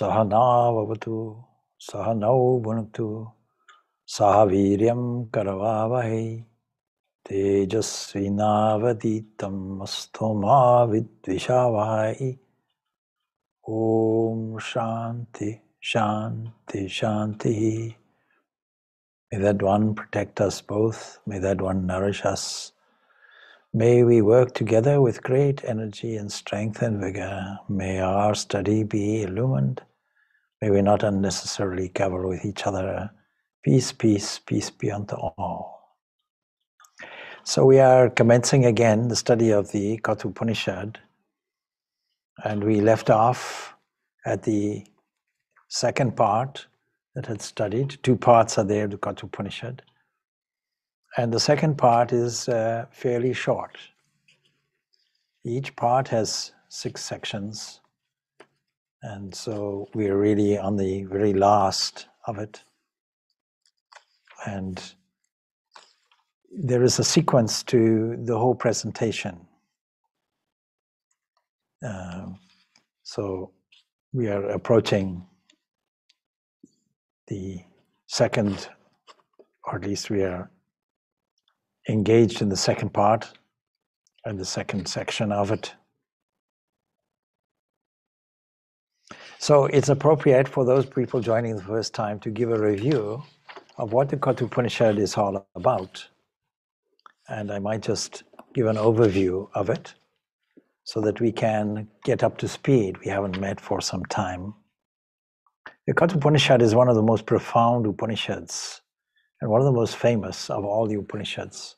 सहनावतु सह नौ भुनक्तु सह वीर्यं करवावहै। तेजस्विनावतीतं मस्तु मा विद्विषावहै ॐ शान्ति शान्ति शान्तिः May that one protect us both. May that one nourish us. May we work together with great energy and strength and vigor. May our study be illumined. May we not unnecessarily cover with each other. Peace, peace, peace be unto all. So we are commencing again the study of the Kathopanishad. And we left off at the second part that had studied. Two parts are there, the Kathopanishad. And the second part is uh, fairly short. Each part has six sections. And so we're really on the very last of it. And there is a sequence to the whole presentation. Uh, so we are approaching the second, or at least we are engaged in the second part and the second section of it. So it's appropriate for those people joining the first time to give a review of what the Kathopanishad is all about. And I might just give an overview of it so that we can get up to speed. We haven't met for some time. The Kathopanishad is one of the most profound Upanishads and one of the most famous of all the Upanishads.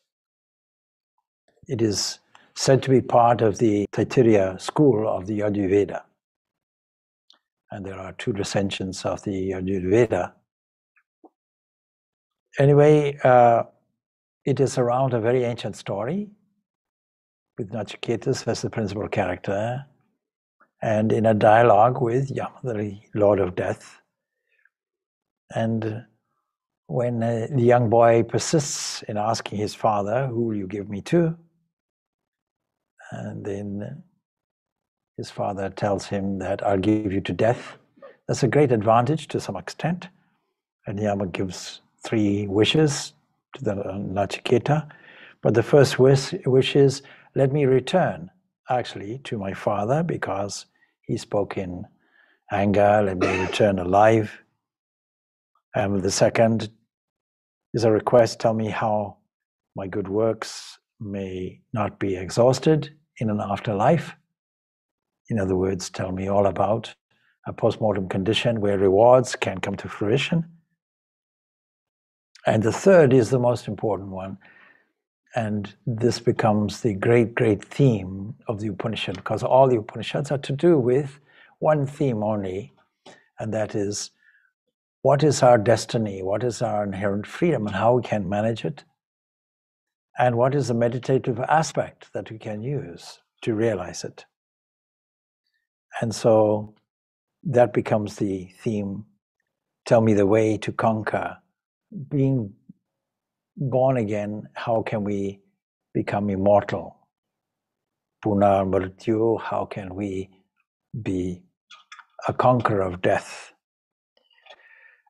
It is said to be part of the Taittiriya school of the Yajurveda. And there are two recensions of the Yajurveda. Anyway, uh, it is around a very ancient story with Nachiketas as the principal character and in a dialogue with Yama, the Lord of Death, and when uh, the young boy persists in asking his father, Who will you give me to? And then his father tells him that I'll give you to death. That's a great advantage to some extent. And Yama gives three wishes to the uh, Nachiketa. But the first wish, wish is, Let me return actually to my father because he spoke in anger, let me return alive. And the second is a request tell me how my good works may not be exhausted in an afterlife. In other words, tell me all about a postmortem condition where rewards can come to fruition. And the third is the most important one. And this becomes the great, great theme of the Upanishad, because all the Upanishads are to do with one theme only, and that is what is our destiny, what is our inherent freedom, and how we can manage it, and what is the meditative aspect that we can use to realize it. And so that becomes the theme tell me the way to conquer. Being born again, how can we become immortal? Punar Mrityu, how can we be a conqueror of death?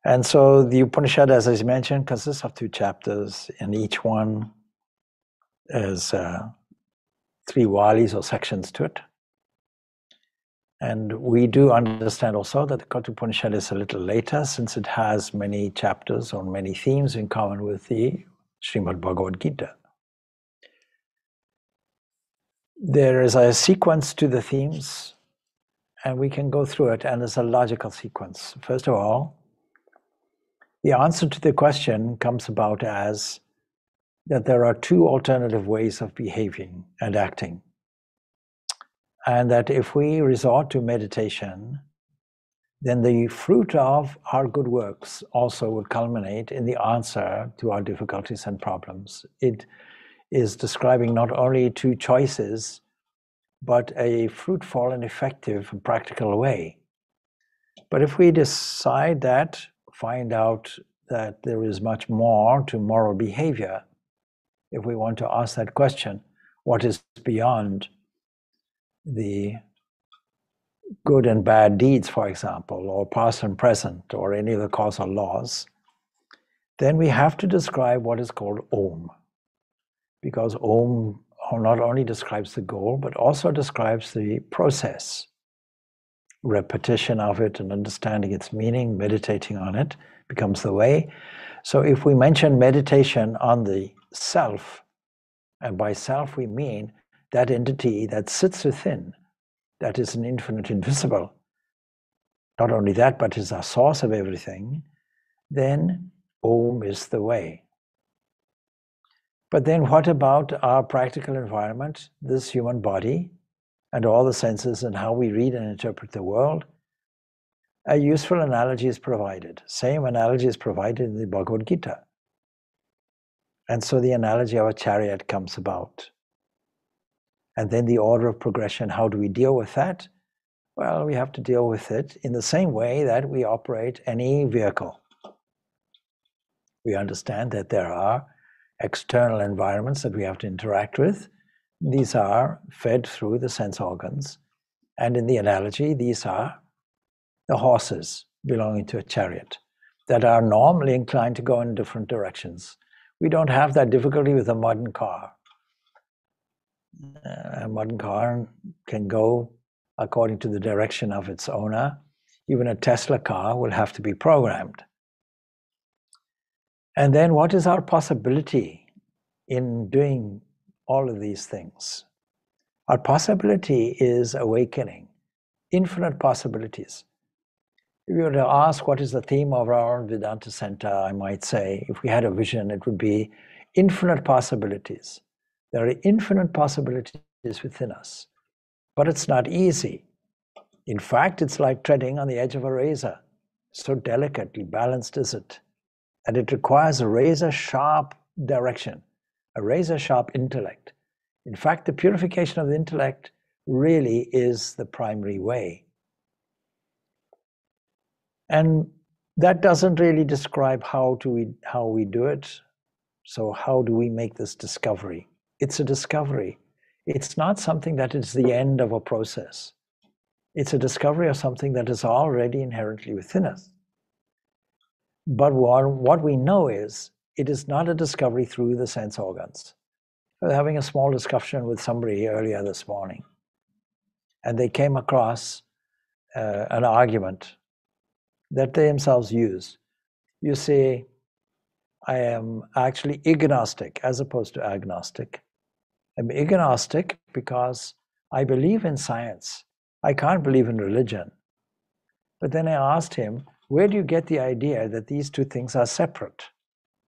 And so the Upanishad, as I mentioned, consists of two chapters, and each one has uh, three valis or sections to it. And we do understand also that the Kathopanishad is a little later since it has many chapters or many themes in common with the Srimad Bhagavad Gita. There is a sequence to the themes, and we can go through it, and it's a logical sequence. First of all, the answer to the question comes about as that there are two alternative ways of behaving and acting. And that if we resort to meditation, then the fruit of our good works also will culminate in the answer to our difficulties and problems. It, is describing not only two choices, but a fruitful and effective and practical way. But if we decide that, find out that there is much more to moral behavior, if we want to ask that question, what is beyond the good and bad deeds, for example, or past and present, or any of the causal laws, then we have to describe what is called Om. Because Om not only describes the goal, but also describes the process. Repetition of it and understanding its meaning, meditating on it becomes the way. So if we mention meditation on the self, and by self we mean that entity that sits within, that is an infinite invisible, not only that, but is a source of everything, then Om is the way. But then what about our practical environment, this human body, and all the senses and how we read and interpret the world? A useful analogy is provided. Same analogy is provided in the Bhagavad Gita. And so the analogy of a chariot comes about. And then the order of progression, how do we deal with that? Well, we have to deal with it in the same way that we operate any vehicle. We understand that there are external environments that we have to interact with. These are fed through the sense organs. And in the analogy, these are the horses belonging to a chariot that are normally inclined to go in different directions. We don't have that difficulty with a modern car. Uh, a modern car can go according to the direction of its owner. Even a Tesla car will have to be programmed. And then, what is our possibility in doing all of these things? Our possibility is awakening, infinite possibilities. If you were to ask what is the theme of our Vedanta Center, I might say, if we had a vision, it would be infinite possibilities. There are infinite possibilities within us, but it's not easy. In fact, it's like treading on the edge of a razor. So delicately balanced is it. And it requires a razor sharp direction, a razor sharp intellect. In fact, the purification of the intellect really is the primary way. And that doesn't really describe how do we how we do it. So how do we make this discovery? It's a discovery. It's not something that is the end of a process. It's a discovery of something that is already inherently within us. But what, we know is it is not a discovery through the sense organs. I was having a small discussion with somebody earlier this morning, and they came across uh, an argument that they themselves use. You say, I am actually agnostic as opposed to agnostic. I'm agnostic because I believe in science. I can't believe in religion. But then I asked him, where do you get the idea that these two things are separate?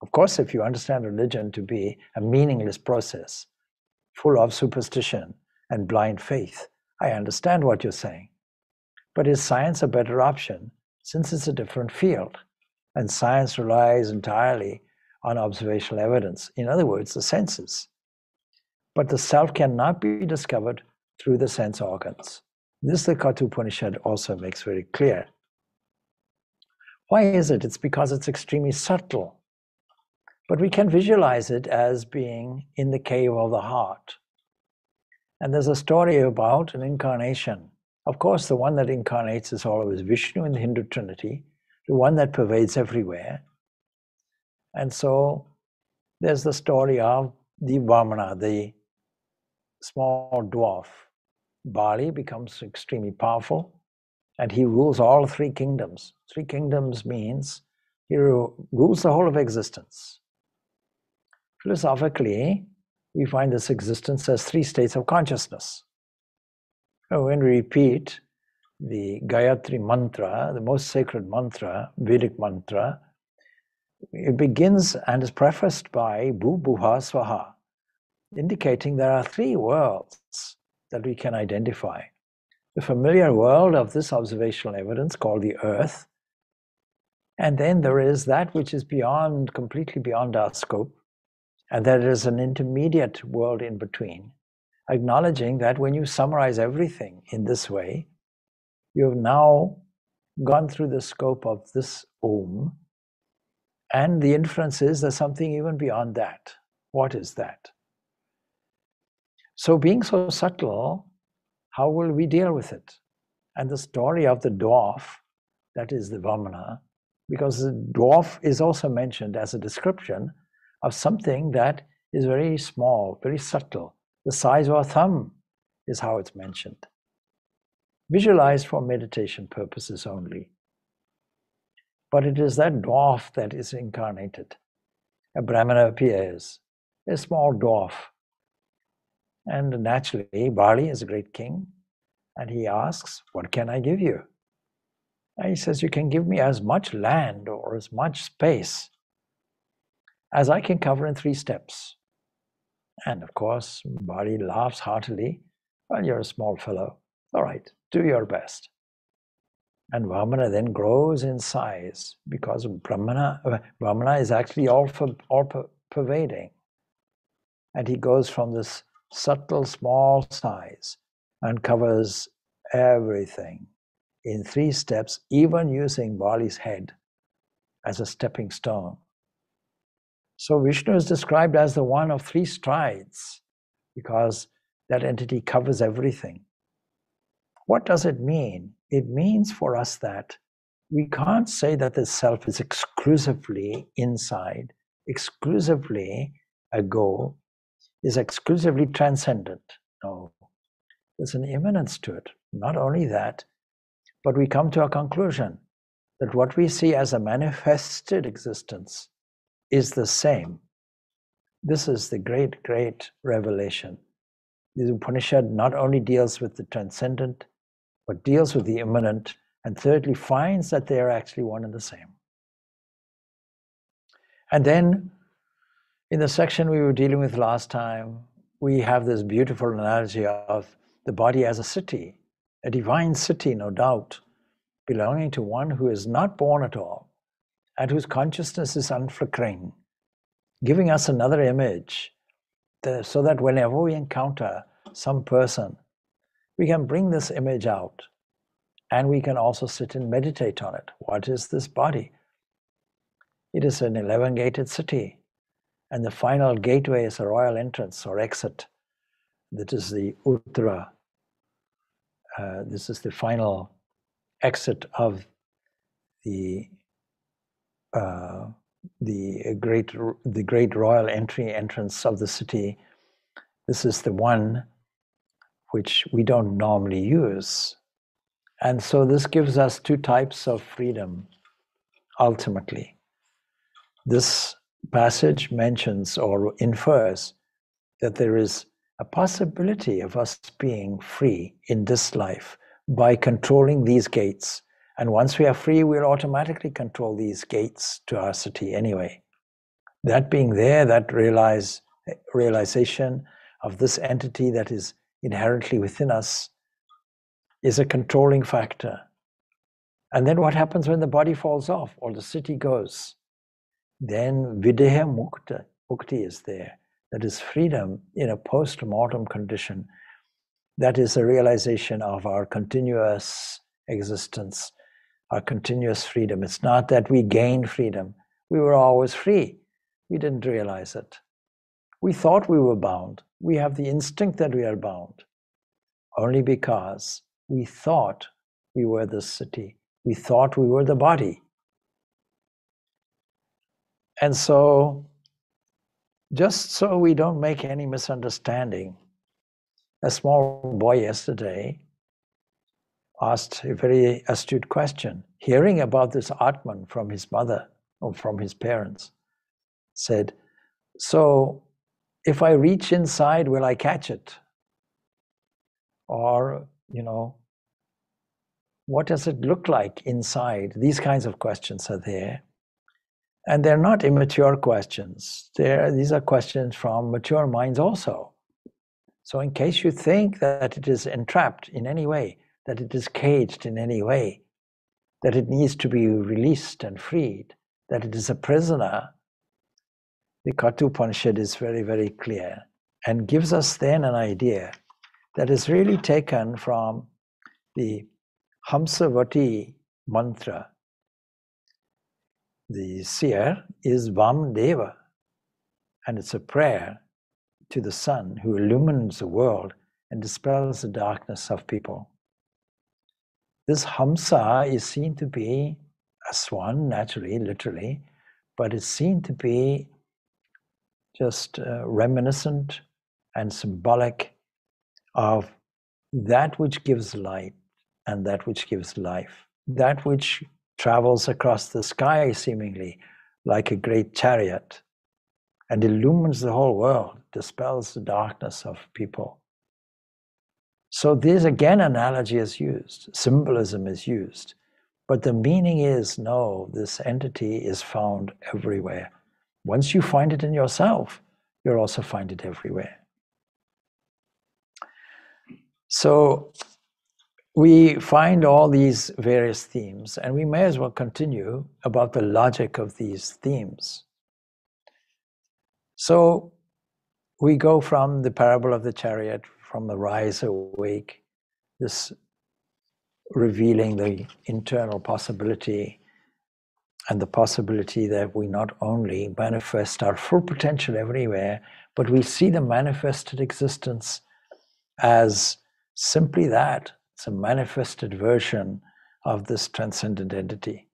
Of course, if you understand religion to be a meaningless process, full of superstition and blind faith, I understand what you're saying. But is science a better option since it's a different field and science relies entirely on observational evidence, in other words, the senses. But the self cannot be discovered through the sense organs. This the Katha also makes very clear. Why is it? It's because it's extremely subtle. But we can visualize it as being in the cave of the heart. And there's a story about an incarnation of course, the one that incarnates is always Vishnu in the Hindu Trinity, the one that pervades everywhere. And so there's the story of the Vamana, the small dwarf. Bali becomes extremely powerful and he rules all three kingdoms. Three kingdoms means he rules the whole of existence. Philosophically, we find this existence as three states of consciousness when we repeat the Gayatri mantra, the most sacred mantra, Vedic mantra, it begins and is prefaced by Bhu Swaha, indicating there are three worlds that we can identify. The familiar world of this observational evidence called the earth, and then there is that which is beyond, completely beyond our scope, and there is an intermediate world in between, acknowledging that when you summarize everything in this way, you've now gone through the scope of this Om, and the inference is there's something even beyond that. What is that? So, being so subtle, how will we deal with it? And the story of the dwarf, that is the Vamana, because the dwarf is also mentioned as a description of something that is very small, very subtle. The size of a thumb is how it's mentioned. Visualized for meditation purposes only. But it is that dwarf that is incarnated. A Brahmana appears, a small dwarf. And naturally, Bali is a great king, and he asks, What can I give you? And he says, You can give me as much land or as much space as I can cover in three steps. And of course, Bali laughs heartily. Well, you're a small fellow. All right, do your best. And Vamana then grows in size because Brahmana, Vamana is actually all, for, all per, pervading. And he goes from this subtle, small size and covers everything in three steps, even using Bali's head as a stepping stone. So Vishnu is described as the one of three strides because that entity covers everything. What does it mean? It means for us that we can't say that the self is exclusively inside, exclusively a goal, is exclusively transcendent. No, there's an immanence to it. Not only that, but we come to a conclusion that what we see as a manifested existence is the same. This is the great, great revelation. The Upanishad not only deals with the transcendent, but deals with the immanent, and thirdly, finds that they are actually one and the same. And then, in the section we were dealing with last time, we have this beautiful analogy of the body as a city, a divine city, no doubt, belonging to one who is not born at all, and whose consciousness is unflickering, giving us another image so that whenever we encounter some person, we can bring this image out and we can also sit and meditate on it. What is this body? It is an 11 gated city, and the final gateway is a royal entrance or exit. That is the Uttara. Uh, this is the final exit of the uh, the great the great royal entry entrance of the city. This is the one which we don't normally use. And so this gives us two types of freedom ultimately. This passage mentions or infers that there is a possibility of us being free in this life by controlling these gates. And once we are free, we'll automatically control these gates to our city anyway. That being there, that realize, realization of this entity that is inherently within us is a controlling factor. And then what happens when the body falls off or the city goes? Then videha mukta, mukti is there. That is freedom in a post mortem condition that is a realization of our continuous existence, our continuous freedom. It's not that we gain freedom. We were always free. We didn't realize it. We thought we were bound. We have the instinct that we are bound only because we thought we were the city. We thought we were the body. And so, just so we don't make any misunderstanding, a small boy yesterday asked a very astute question, hearing about this Atman from his mother or from his parents, said, So if I reach inside, will I catch it? Or, you know, what does it look like inside? These kinds of questions are there. And they're not immature questions. They're, these are questions from mature minds also. So, in case you think that it is entrapped in any way, that it is caged in any way, that it needs to be released and freed, that it is a prisoner, the Kathopanishad is very, very clear and gives us then an idea that is really taken from the Hamsavati mantra. The seer is Vamdeva, and it's a prayer to the sun who illumines the world and dispels the darkness of people. This Hamsa is seen to be a swan, naturally, literally, but it's seen to be just uh, reminiscent and symbolic of that which gives light and that which gives life, that which travels across the sky seemingly like a great chariot and illumines the whole world, dispels the darkness of people. So, this again, analogy is used, symbolism is used, but the meaning is no, this entity is found everywhere. Once you find it in yourself, you'll also find it everywhere. So, we find all these various themes, and we may as well continue about the logic of these themes. So we go from the parable of the chariot, from the rise awake, this revealing the internal possibility and the possibility that we not only manifest our full potential everywhere, but we see the manifested existence as simply that it's a manifested version of this transcendent entity.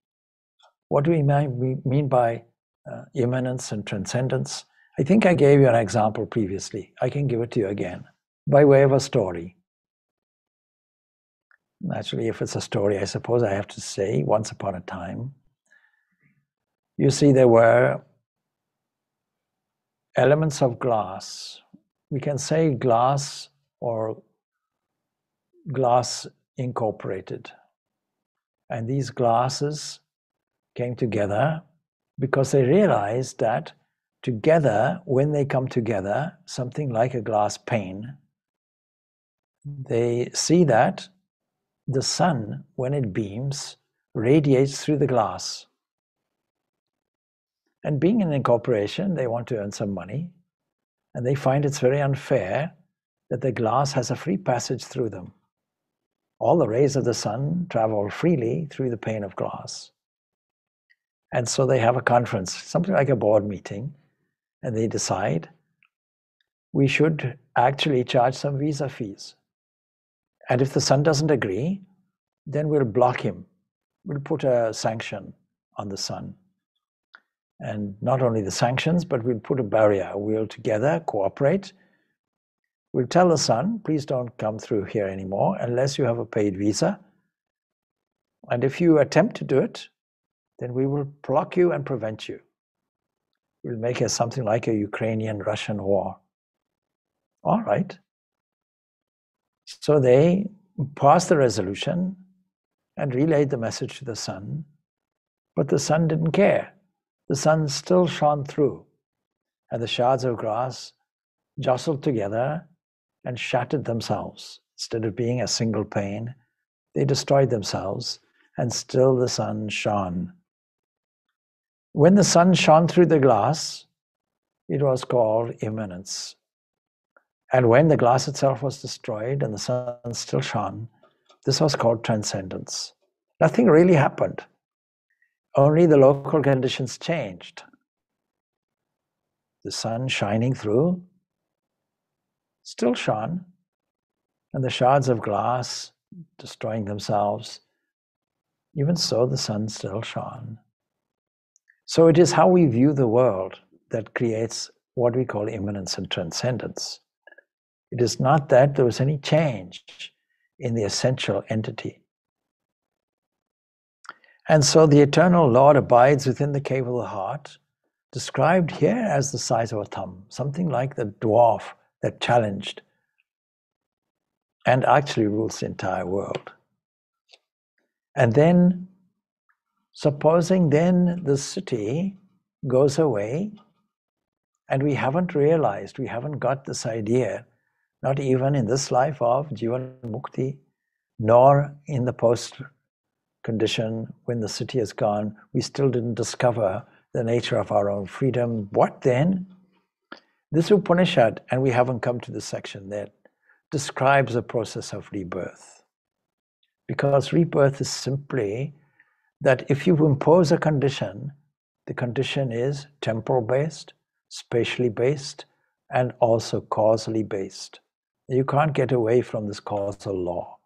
What do we mean by uh, immanence and transcendence? I think I gave you an example previously. I can give it to you again by way of a story. Naturally, if it's a story, I suppose I have to say once upon a time. You see, there were elements of glass. We can say glass or glass incorporated. And these glasses came together because they realized that together, when they come together, something like a glass pane, they see that the sun, when it beams, radiates through the glass. And being an incorporation, they want to earn some money, and they find it's very unfair that the glass has a free passage through them all the rays of the sun travel freely through the pane of glass. And so they have a conference, something like a board meeting, and they decide we should actually charge some visa fees. And if the sun doesn't agree, then we'll block him. We'll put a sanction on the sun. And not only the sanctions, but we'll put a barrier. We'll together cooperate We'll tell the sun, please don't come through here anymore unless you have a paid visa. And if you attempt to do it, then we will block you and prevent you. We'll make it something like a Ukrainian Russian war. All right. So they passed the resolution and relayed the message to the sun, but the sun didn't care. The sun still shone through, and the shards of grass jostled together and shattered themselves. Instead of being a single pane, they destroyed themselves, and still the sun shone. When the sun shone through the glass, it was called immanence. And when the glass itself was destroyed and the sun still shone, this was called transcendence. Nothing really happened. Only the local conditions changed. The sun shining through still shone, and the shards of glass destroying themselves. Even so, the sun still shone. So it is how we view the world that creates what we call immanence and transcendence. It is not that there was any change in the essential entity. And so the eternal Lord abides within the cave of the heart, described here as the size of a thumb, something like the dwarf that challenged and actually rules the entire world. And then, supposing then the city goes away and we haven't realized, we haven't got this idea, not even in this life of Jivan Mukti, nor in the post condition when the city is gone, we still didn't discover the nature of our own freedom. What then? This Upanishad, and we haven't come to the section that describes the process of rebirth. Because rebirth is simply that if you impose a condition, the condition is temporal based, spatially based, and also causally based. You can't get away from this causal law.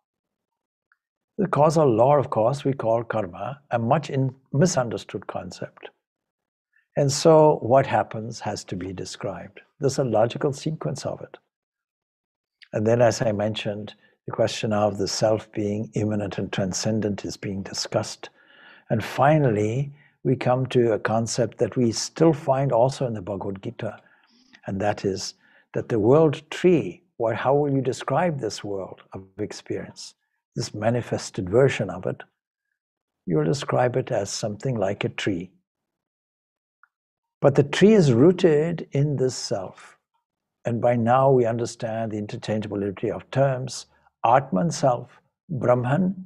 The causal law, of course, we call karma, a much misunderstood concept. And so, what happens has to be described. There's a logical sequence of it. And then, as I mentioned, the question of the self being immanent and transcendent is being discussed. And finally, we come to a concept that we still find also in the Bhagavad Gita, and that is that the world tree, or how will you describe this world of experience, this manifested version of it? You will describe it as something like a tree. But the tree is rooted in this self. And by now we understand the interchangeability of terms Atman self, Brahman.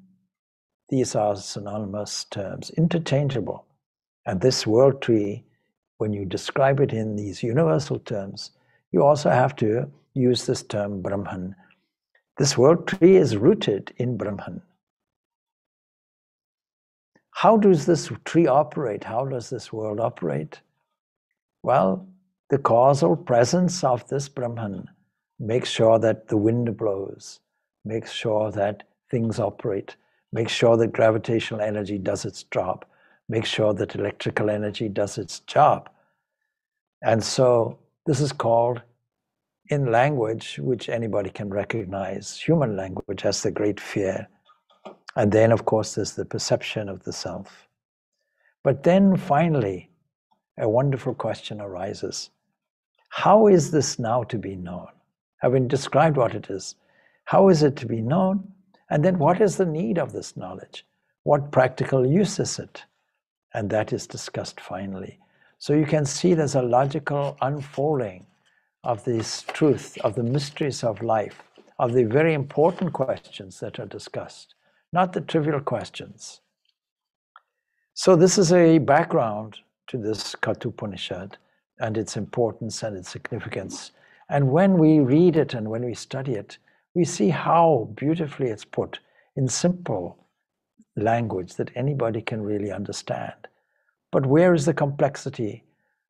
These are synonymous terms, interchangeable. And this world tree, when you describe it in these universal terms, you also have to use this term Brahman. This world tree is rooted in Brahman. How does this tree operate? How does this world operate? Well, the causal presence of this Brahman makes sure that the wind blows, makes sure that things operate, makes sure that gravitational energy does its job, makes sure that electrical energy does its job. And so this is called in language, which anybody can recognize, human language as the great fear. And then, of course, there's the perception of the self. But then finally, a wonderful question arises. How is this now to be known? Having described what it is, how is it to be known? And then what is the need of this knowledge? What practical use is it? And that is discussed finally. So you can see there's a logical unfolding of this truth, of the mysteries of life, of the very important questions that are discussed, not the trivial questions. So, this is a background to this Kathopanishad and its importance and its significance. And when we read it and when we study it, we see how beautifully it's put in simple language that anybody can really understand. But where is the complexity?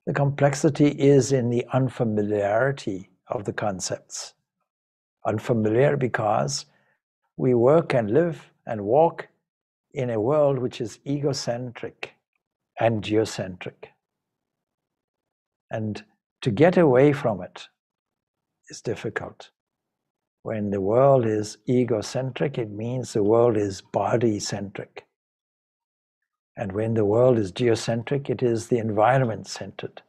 The complexity is in the unfamiliarity of the concepts. Unfamiliar because we work and live and walk in a world which is egocentric and geocentric. And to get away from it is difficult. When the world is egocentric, it means the world is body centric. And when the world is geocentric, it is the environment centered.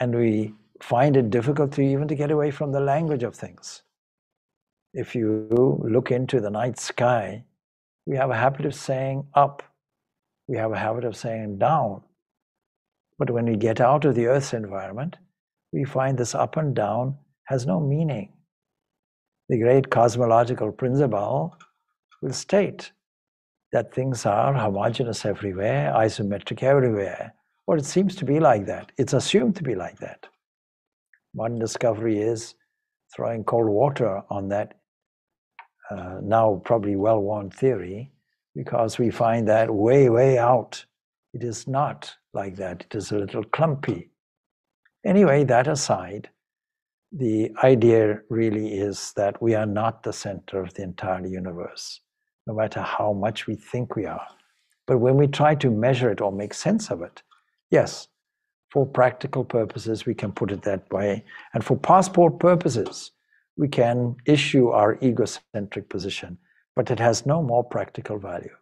And we find it difficult to even to get away from the language of things. If you look into the night sky, we have a habit of saying up we have a habit of saying down. But when we get out of the Earth's environment, we find this up and down has no meaning. The great cosmological principle will state that things are homogeneous everywhere, isometric everywhere. Or it seems to be like that. It's assumed to be like that. One discovery is throwing cold water on that uh, now probably well worn theory because we find that way, way out, it is not like that. It is a little clumpy. Anyway, that aside, the idea really is that we are not the center of the entire universe, no matter how much we think we are. But when we try to measure it or make sense of it, yes, for practical purposes, we can put it that way. And for passport purposes, we can issue our egocentric position but it has no more practical value.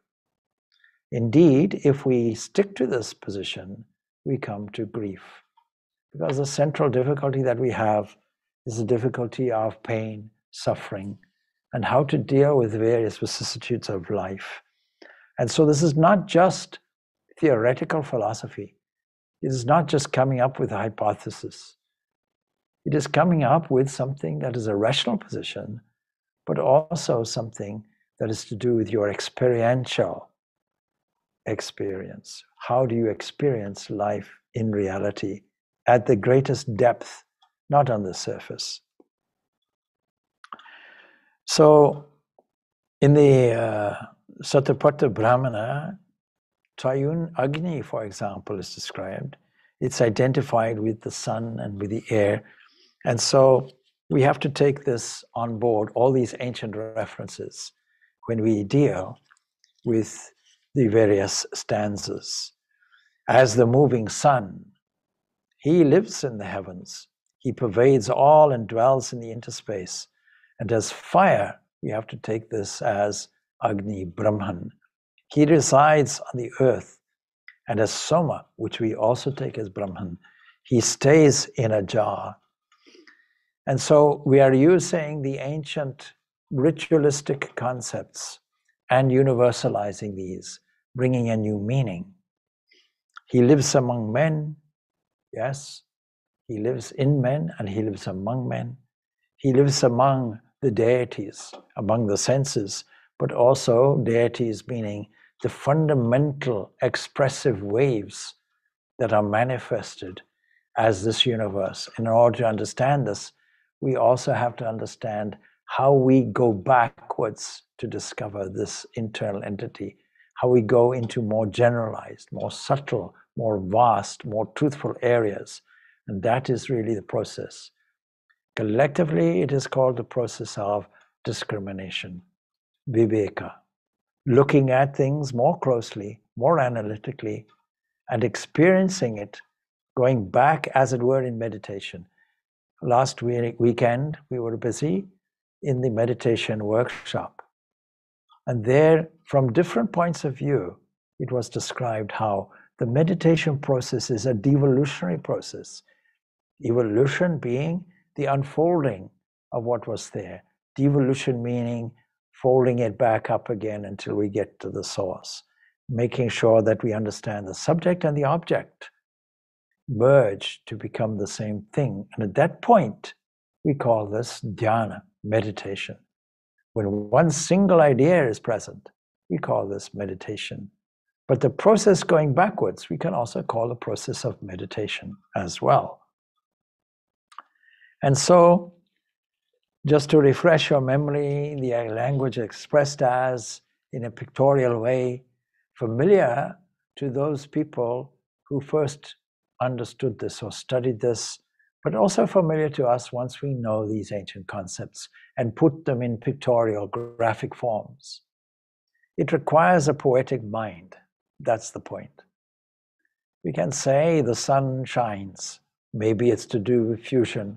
Indeed, if we stick to this position, we come to grief. Because the central difficulty that we have is the difficulty of pain, suffering, and how to deal with various vicissitudes of life. And so, this is not just theoretical philosophy, it is not just coming up with a hypothesis. It is coming up with something that is a rational position, but also something that is to do with your experiential experience. How do you experience life in reality at the greatest depth, not on the surface? So, in the uh, Satapatha Brahmana, Triune Agni, for example, is described. It's identified with the sun and with the air. And so we have to take this on board, all these ancient references, when we deal with the various stanzas. As the moving sun, he lives in the heavens, he pervades all and dwells in the interspace. And as fire, we have to take this as Agni Brahman. He resides on the earth. And as Soma, which we also take as Brahman, he stays in a jar. And so we are using the ancient ritualistic concepts and universalizing these, bringing a new meaning. He lives among men, yes. He lives in men and he lives among men. He lives among the deities, among the senses, but also deities meaning the fundamental expressive waves that are manifested as this universe. In order to understand this, we also have to understand how we go backwards to discover this internal entity, how we go into more generalized, more subtle, more vast, more truthful areas. And that is really the process. Collectively, it is called the process of discrimination, viveka, looking at things more closely, more analytically, and experiencing it, going back, as it were, in meditation. Last week, weekend, we were busy in the meditation workshop. And there, from different points of view, it was described how the meditation process is a devolutionary process. Evolution being the unfolding of what was there. Devolution meaning folding it back up again until we get to the source, making sure that we understand the subject and the object merge to become the same thing. And at that point, we call this dhyana, meditation. When one single idea is present, we call this meditation. But the process going backwards, we can also call the process of meditation as well. And so just to refresh your memory, the language expressed as, in a pictorial way, familiar to those people who first understood this or studied this, but also familiar to us once we know these ancient concepts and put them in pictorial, graphic forms. It requires a poetic mind. That's the point. We can say the sun shines. Maybe it's to do with fusion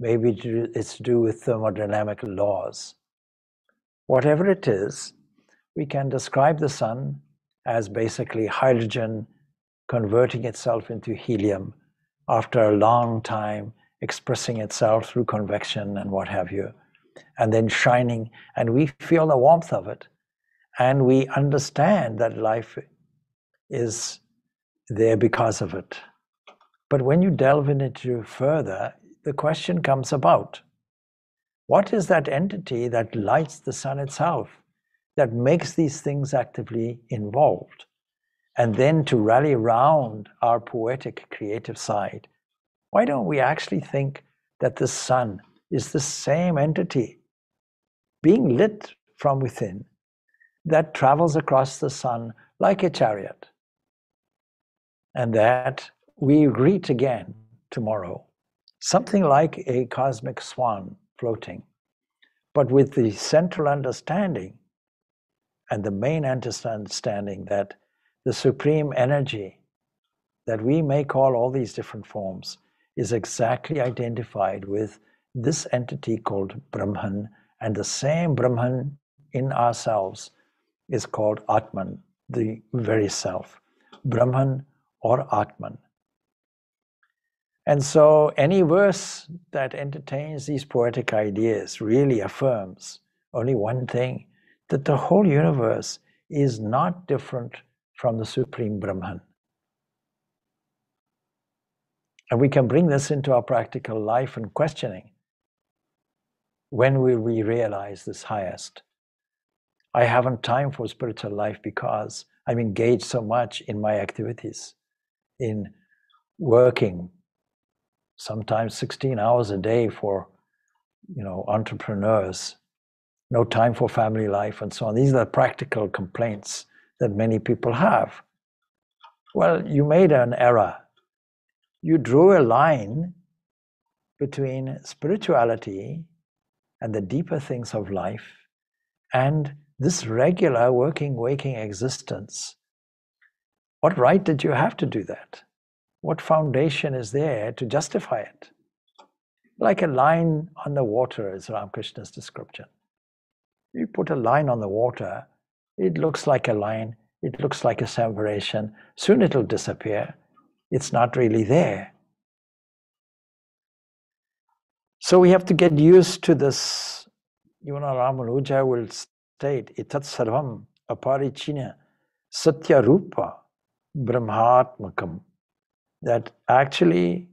Maybe it's to do with thermodynamic laws. Whatever it is, we can describe the sun as basically hydrogen converting itself into helium after a long time expressing itself through convection and what have you, and then shining, and we feel the warmth of it, and we understand that life is there because of it. But when you delve into further, the question comes about what is that entity that lights the sun itself, that makes these things actively involved? And then to rally around our poetic creative side, why don't we actually think that the sun is the same entity being lit from within that travels across the sun like a chariot? And that we greet again tomorrow something like a cosmic swan floating, but with the central understanding and the main understanding that the supreme energy that we may call all these different forms is exactly identified with this entity called Brahman, and the same Brahman in ourselves is called Atman, the very self. Brahman or Atman. And so, any verse that entertains these poetic ideas really affirms only one thing that the whole universe is not different from the Supreme Brahman. And we can bring this into our practical life and questioning. When will we realize this highest? I haven't time for spiritual life because I'm engaged so much in my activities, in working sometimes 16 hours a day for you know entrepreneurs no time for family life and so on these are the practical complaints that many people have well you made an error you drew a line between spirituality and the deeper things of life and this regular working waking existence what right did you have to do that what foundation is there to justify it? Like a line on the water, is Ramakrishna's description. You put a line on the water, it looks like a line, it looks like a separation. Soon it'll disappear. It's not really there. So we have to get used to this. Even Ramanuja will state, Itat sarvam aparichina satya rupa brahmatmakam that actually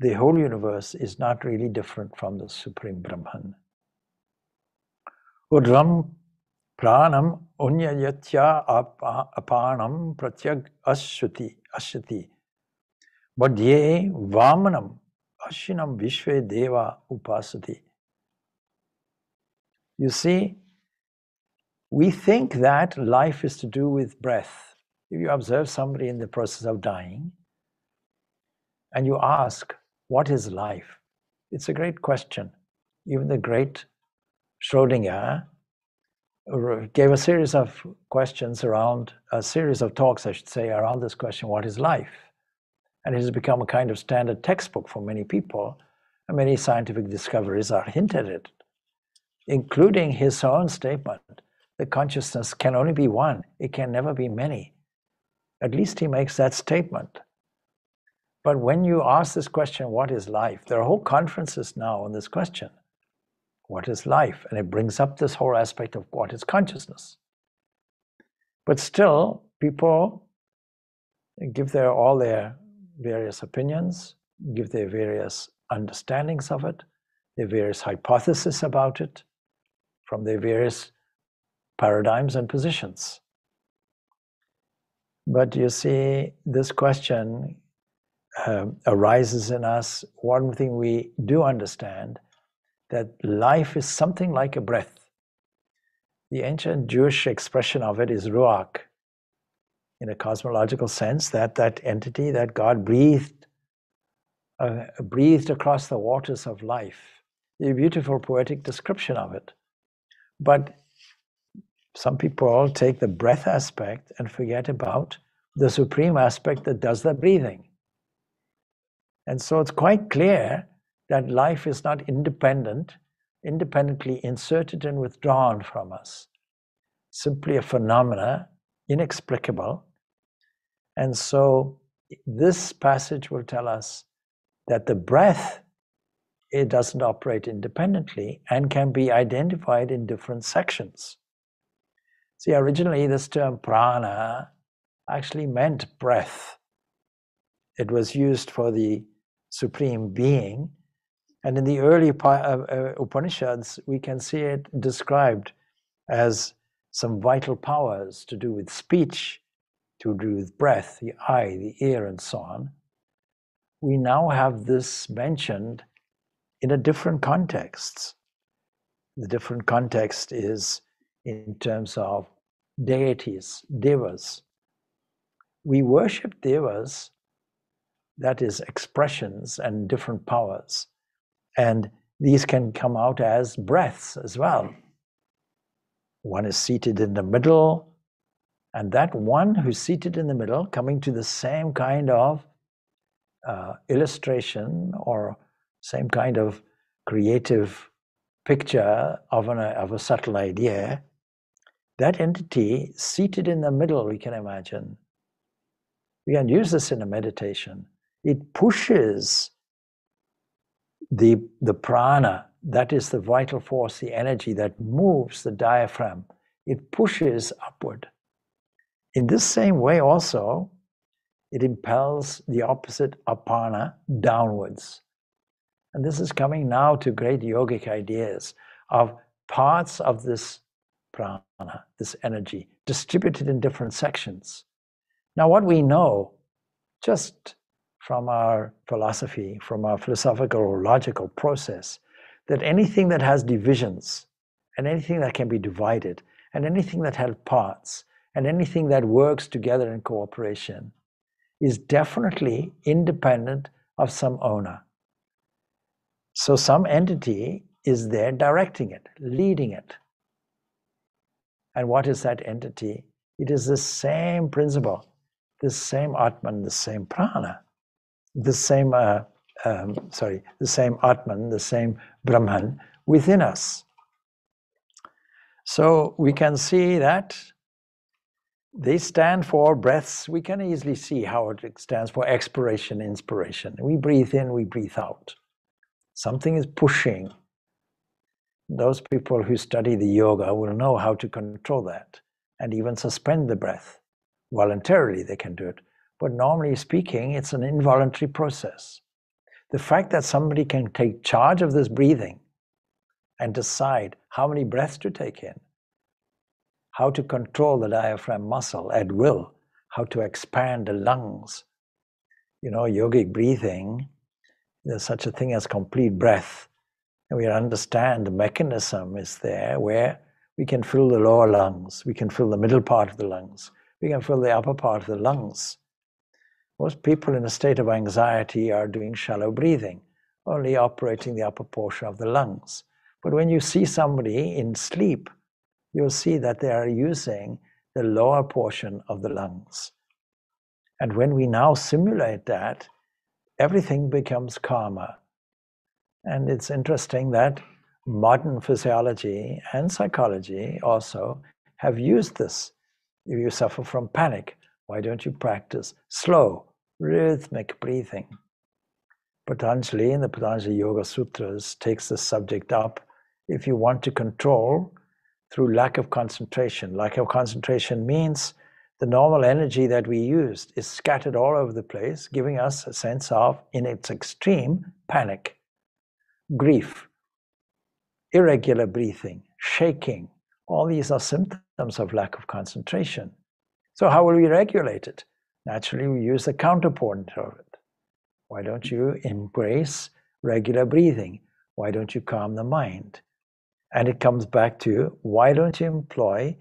the whole universe is not really different from the Supreme Brahman. Udram pranam unyayatya apanam pratyag ashuti ashuti madhye vamanam ashinam vishve deva upasati. You see, we think that life is to do with breath. If you observe somebody in the process of dying, and you ask, What is life? It's a great question. Even the great Schrodinger Uh, gave a series of questions around, a series of talks, I should say, around this question What is life? And it has become a kind of standard textbook for many people, and many scientific discoveries are hinted at, including his own statement that consciousness can only be one, it can never be many. At least he makes that statement. But when you ask this question, what is life? There are whole conferences now on this question. What is life? And it brings up this whole aspect of what is consciousness. But still, people give their all their various opinions, give their various understandings of it, their various hypotheses about it, from their various paradigms and positions. But you see, this question um, arises in us, one thing we do understand that life is something like a breath. The ancient Jewish expression of it is ruach, in a cosmological sense, that that entity that God breathed, uh, breathed across the waters of life. A beautiful poetic description of it. But some people take the breath aspect and forget about the supreme aspect that does the breathing. And so it's quite clear that life is not independent, independently inserted and withdrawn from us. Simply a phenomena, inexplicable. And so this passage will tell us that the breath it doesn't operate independently and can be identified in different sections. See, originally this term prana actually meant breath. It was used for the supreme being. And in the early uh, Upanishads, we can see it described as some vital powers to do with speech, to do with breath, the eye, the ear, and so on. We now have this mentioned in a different context. The different context is in terms of deities, devas. We worship devas that is expressions and different powers. And these can come out as breaths as well. One is seated in the middle, and that one who's seated in the middle, coming to the same kind of uh, illustration or same kind of creative picture of, an, of a subtle idea, that entity seated in the middle, we can imagine. We can use this in a meditation it pushes the, the prana, that is the vital force, the energy that moves the diaphragm, it pushes upward. In this same way, also, it impels the opposite apana downwards. And this is coming now to great yogic ideas of parts of this prana, this energy, distributed in different sections. Now, what we know just from our philosophy, from our philosophical or logical process, that anything that has divisions and anything that can be divided and anything that has parts and anything that works together in cooperation is definitely independent of some owner. So some entity is there directing it, leading it. And what is that entity? It is the same principle, the same Atman, the same prana, the same, uh, um, sorry, the same Atman, the same Brahman within us. So we can see that they stand for breaths. We can easily see how it stands for expiration, inspiration. We breathe in, we breathe out. Something is pushing. Those people who study the yoga will know how to control that and even suspend the breath. Voluntarily, they can do it. But normally speaking, it's an involuntary process. The fact that somebody can take charge of this breathing and decide how many breaths to take in how to control the diaphragm muscle at will, how to expand the lungs. You know, yogic breathing, there's such a thing as complete breath. And we understand the mechanism is there where we can fill the lower lungs, we can fill the middle part of the lungs, we can fill the upper part of the lungs. Most people in a state of anxiety are doing shallow breathing, only operating the upper portion of the lungs. But when you see somebody in sleep, you'll see that they are using the lower portion of the lungs. And when we now simulate that, everything becomes calmer. And it's interesting that modern physiology and psychology also have used this. If you suffer from panic, why don't you practice slow, rhythmic breathing? Patanjali in the Patanjali Yoga Sutras takes the subject up. If you want to control through lack of concentration. Lack of concentration means the normal energy that we used is scattered all over the place, giving us a sense of, in its extreme, panic, grief, irregular breathing, shaking. All these are symptoms of lack of concentration. So, how will we regulate it? Naturally, we use the counterpoint of it. Why don't you embrace regular breathing? Why don't you calm the mind? And it comes back to why don't you employ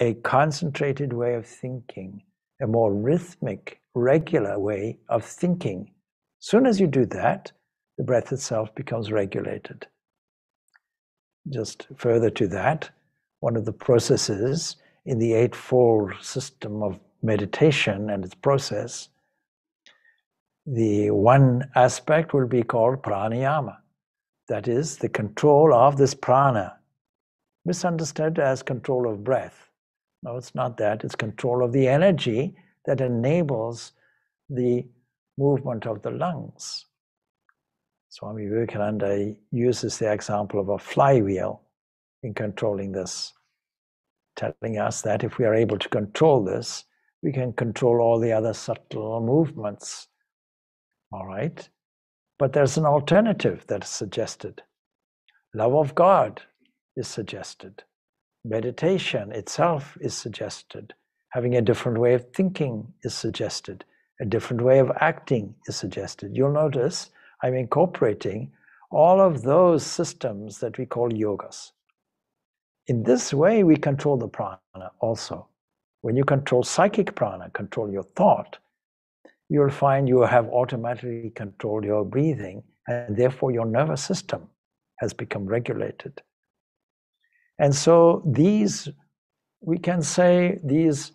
a concentrated way of thinking, a more rhythmic, regular way of thinking? As soon as you do that, the breath itself becomes regulated. Just further to that, one of the processes in the Eightfold System of meditation and its process, the one aspect will be called pranayama that is the control of this prana, misunderstood as control of breath. No, it's not that, it's control of the energy that enables the movement of the lungs. Swami Vivekananda uses the example of a flywheel in controlling this, telling us that if we are able to control this, we can control all the other subtle movements. All right? But there's an alternative that is suggested. Love of God is suggested. Meditation itself is suggested. Having a different way of thinking is suggested. A different way of acting is suggested. You'll notice I'm incorporating all of those systems that we call yogas. In this way, we control the prana also. When you control psychic prana, control your thought, you'll find you have automatically controlled your breathing, and therefore your nervous system has become regulated. And so these, we can say, these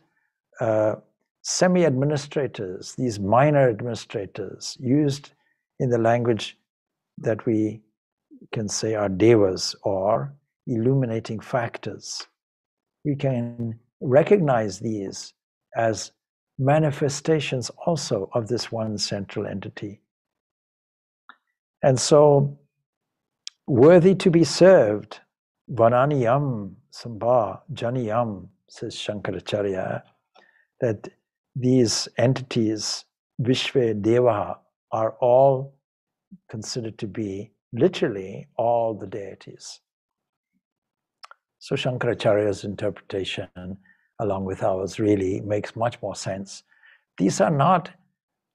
uh, semi administrators, these minor administrators, used in the language that we can say are devas or illuminating factors. We can recognize these as manifestations also of this one central entity. And so, worthy to be served, Vananiyam Sambha Janiyam, says Shankaracharya, that these entities, Vishve Deva, are all considered to be literally all the deities. So Shankaracharya's interpretation, along with ours, really makes much more sense. These are not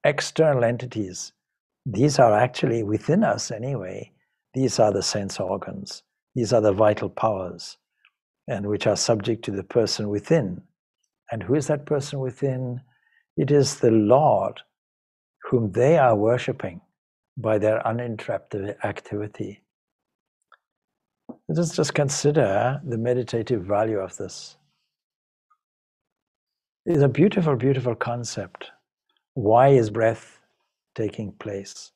external entities. These are actually within us anyway. These are the sense organs. These are the vital powers, and which are subject to the person within. And who is that person within? It is the Lord whom they are worshipping by their uninterrupted activity. Let us just consider the meditative value of this. It's a beautiful, beautiful concept. Why is breath taking place?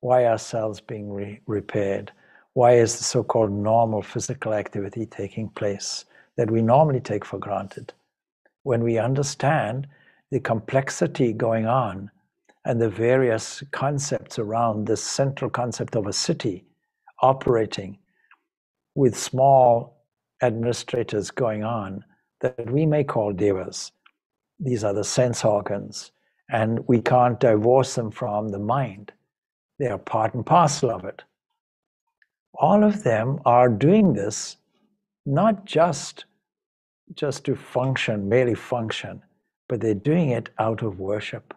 Why are cells being re- repaired? Why is the so called normal physical activity taking place that we normally take for granted? When we understand the complexity going on and the various concepts around this central concept of a city operating with small administrators going on that we may call devas. These are the sense organs, and we can't divorce them from the mind. They are part and parcel of it. All of them are doing this not just just to function, merely function, but they're doing it out of worship.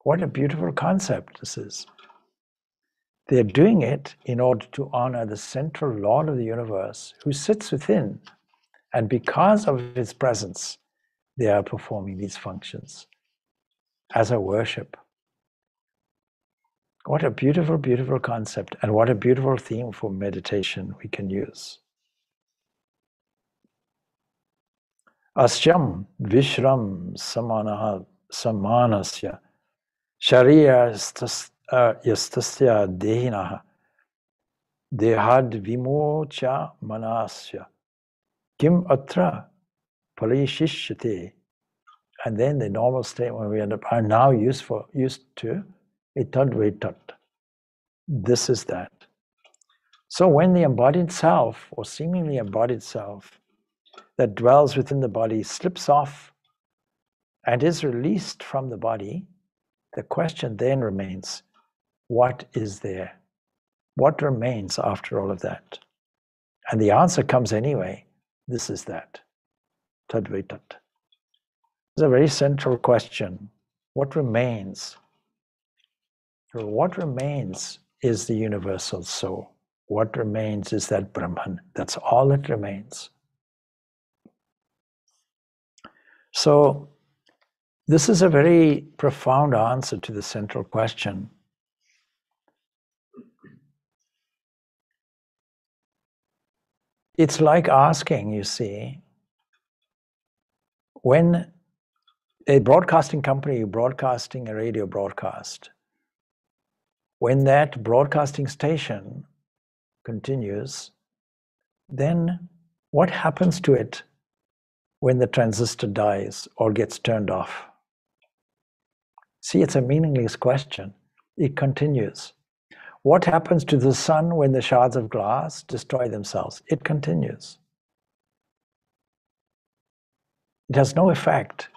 What a beautiful concept this is. They're doing it in order to honor the central Lord of the universe who sits within. And because of his presence, they are performing these functions as a worship. What a beautiful, beautiful concept, and what a beautiful theme for meditation we can use. Asyam Vishram Samana Samanasya Sharia yastasya dehinaha dehad vimocha manasya kim atra palishishyate and then the normal statement we end up are now useful used to itadvetat. This is that. So when the embodied self or seemingly embodied self that dwells within the body slips off and is released from the body, the question then remains what is there? What remains after all of that? And the answer comes anyway this is that. Tadvetat. It's a very central question. What remains? What remains is the universal soul. What remains is that Brahman. That's all that remains. So, this is a very profound answer to the central question It's like asking, you see, when a broadcasting company broadcasting a radio broadcast, when that broadcasting station continues, then what happens to it when the transistor dies or gets turned off? See, it's a meaningless question. It continues. What happens to the sun when the shards of glass destroy themselves? It continues. It has no effect.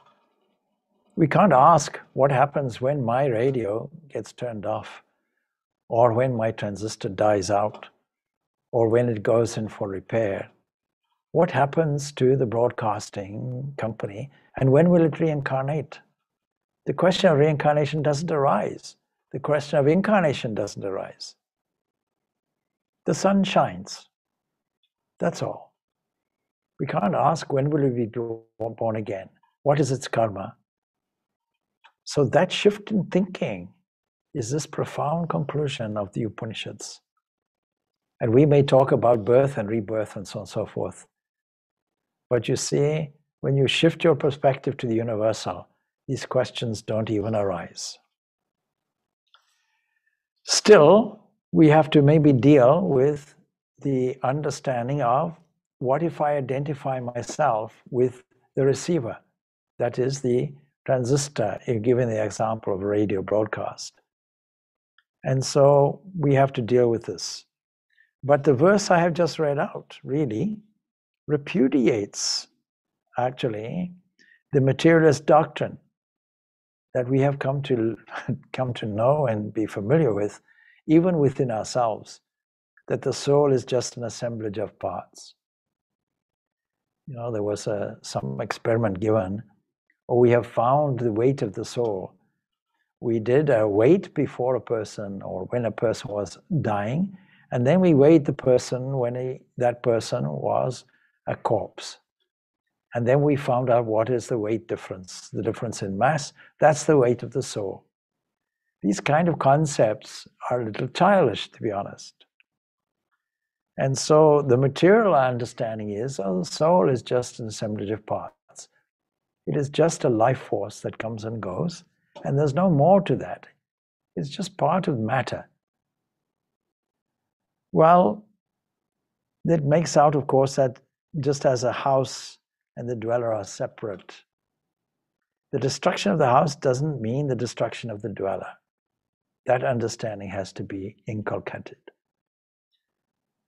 We can't ask what happens when my radio gets turned off, or when my transistor dies out, or when it goes in for repair. What happens to the broadcasting company, and when will it reincarnate? The question of reincarnation doesn't arise the question of incarnation doesn't arise. The sun shines. That's all. We can't ask when will we be born again? What is its karma? So that shift in thinking is this profound conclusion of the Upanishads. And we may talk about birth and rebirth and so on and so forth. But you see, when you shift your perspective to the universal, these questions don't even arise. Still, we have to maybe deal with the understanding of what if I identify myself with the receiver? That is the transistor, given the example of radio broadcast. And so we have to deal with this. But the verse I have just read out really repudiates, actually, the materialist doctrine that we have come to come to know and be familiar with even within ourselves that the soul is just an assemblage of parts You know, there was a, some experiment given, or we have found the weight of the soul. We did a weight before a person or when a person was dying, and then we weighed the person when he, that person was a corpse. And then we found out what is the weight difference, the difference in mass. That's the weight of the soul. These kind of concepts are a little childish, to be honest. And so the material understanding is oh, the soul is just an assemblage of parts. It is just a life force that comes and goes, and there's no more to that. It's just part of matter. Well, that makes out, of course, that just as a house and the dweller are separate, the destruction of the house doesn't mean the destruction of the dweller. That understanding has to be inculcated.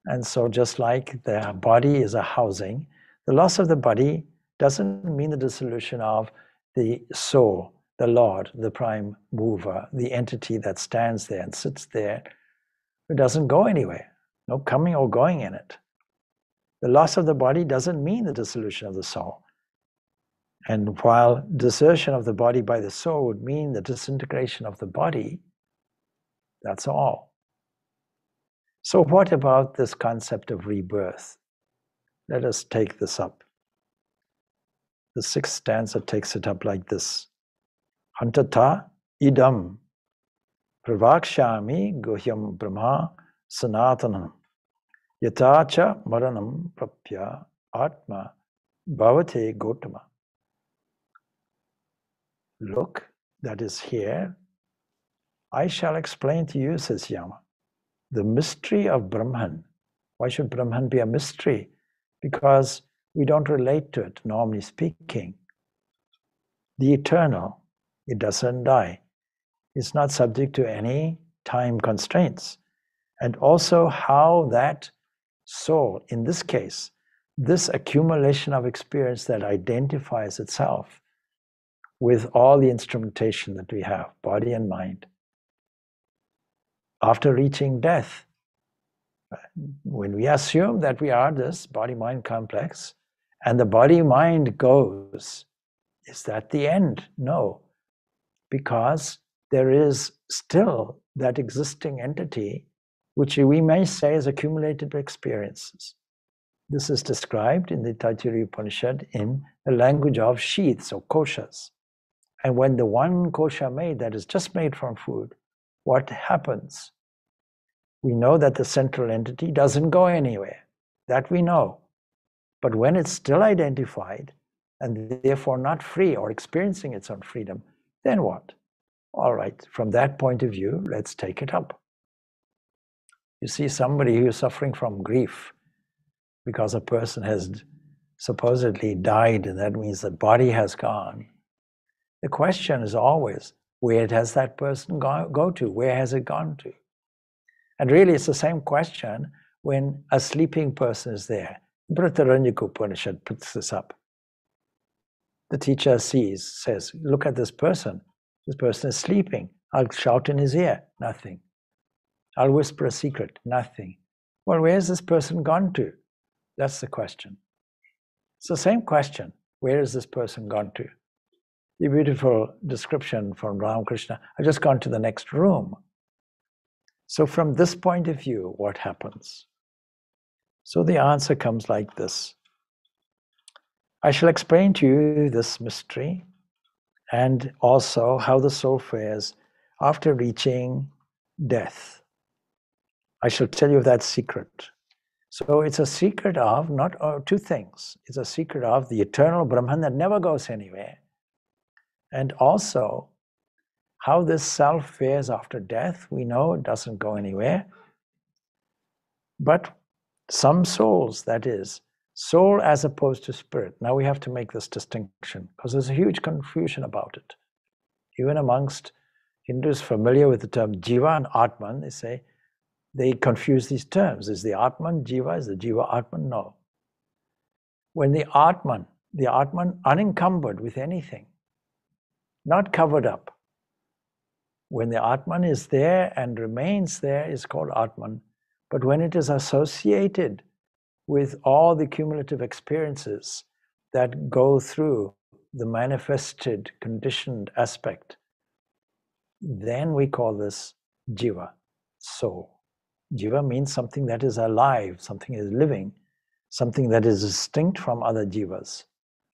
And so, just like the body is a housing, the loss of the body doesn't mean the dissolution of the soul, the Lord, the prime mover, the entity that stands there and sits there. It doesn't go anywhere, no coming or going in it. The loss of the body doesn't mean the dissolution of the soul. And while desertion of the body by the soul would mean the disintegration of the body, that's all. So, what about this concept of rebirth? Let us take this up. The sixth stanza takes it up like this Hantata idam pravakshami guhyam brahma sanatanam yatacha maranam prapya atma bhavate gotama. Look, that is here. I shall explain to you, says Yama the mystery of Brahman. Why should Brahman be a mystery? Because we don't relate to it, normally speaking. The eternal, it doesn't die. It's not subject to any time constraints. And also, how that soul, in this case, this accumulation of experience that identifies itself with all the instrumentation that we have, body and mind, after reaching death. When we assume that we are this body mind complex and the body mind goes, is that the end? No, because there is still that existing entity which we may say is accumulated experiences. This is described in the Taittiriya Upanishad in the language of sheaths or koshas. And when the one kosha made that is just made from food what happens? We know that the central entity doesn't go anywhere. That we know. But when it's still identified and therefore not free or experiencing its own freedom, then what? All right, from that point of view, let's take it up. You see somebody who is suffering from grief because a person has supposedly died, and that means the body has gone. The question is always, where has that person go, go to? Where has it gone to? And really, it's the same question when a sleeping person is there. Brihadaranyaka Upanishad puts this up. The teacher sees, says, Look at this person. This person is sleeping. I'll shout in his ear. Nothing. I'll whisper a secret. Nothing. Well, where's this person gone to? That's the question. It's the same question. Where has this person gone to? The beautiful description from Ramakrishna. I've just gone to the next room. So, from this point of view, what happens? So, the answer comes like this I shall explain to you this mystery and also how the soul fares after reaching death. I shall tell you that secret. So it's a secret of not uh, two things. It's a secret of the eternal Brahman that never goes anywhere, and also how this self fares after death, we know it doesn't go anywhere. But some souls, that is, soul as opposed to spirit. Now we have to make this distinction because there's a huge confusion about it. Even amongst Hindus familiar with the term jiva and atman, they say they confuse these terms. Is the atman jiva? Is the jiva atman? No. When the atman, the atman unencumbered with anything, not covered up, when the Atman is there and remains there, is called Atman. But when it is associated with all the cumulative experiences that go through the manifested, conditioned aspect, then we call this jiva, soul. Jiva means something that is alive, something is living, something that is distinct from other jivas.